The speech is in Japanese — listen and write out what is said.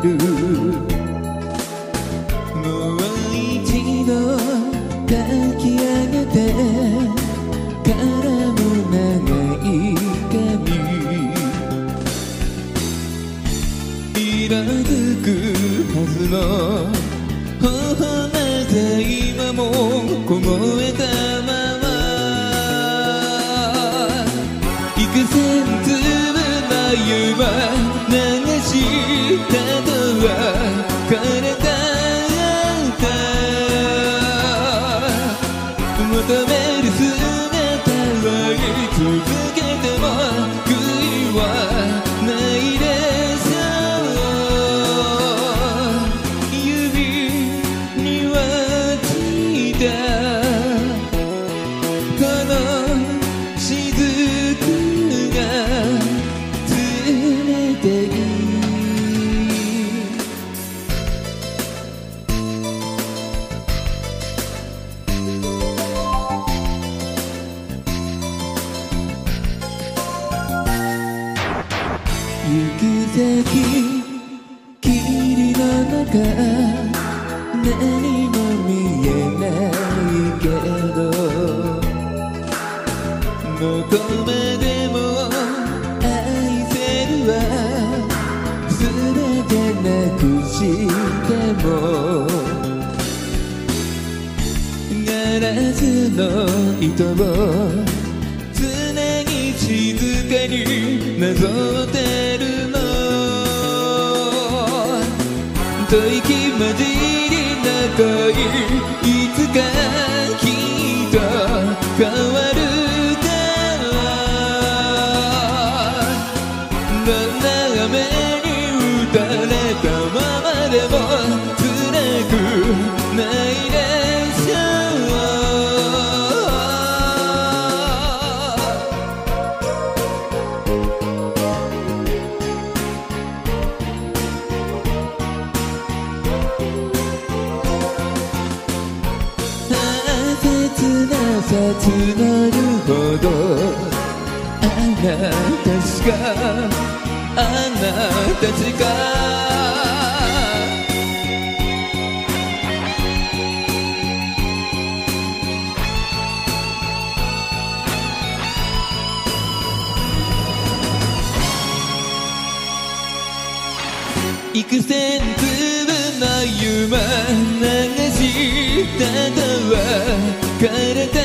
る。もう一度抱き上げてからむ長い髪。色づくはずのった求行く先霧の中何も見えないけど。どこまでも愛せるわ。全てなくしても。ガラスの糸を静かになぞってるの。吐息混じりな恋いつかきっと変わるか。らどんな雨に打たれたままでもなさ募るほど。あなたしかあなたしか。幾千粒の夢流したとは彼だった。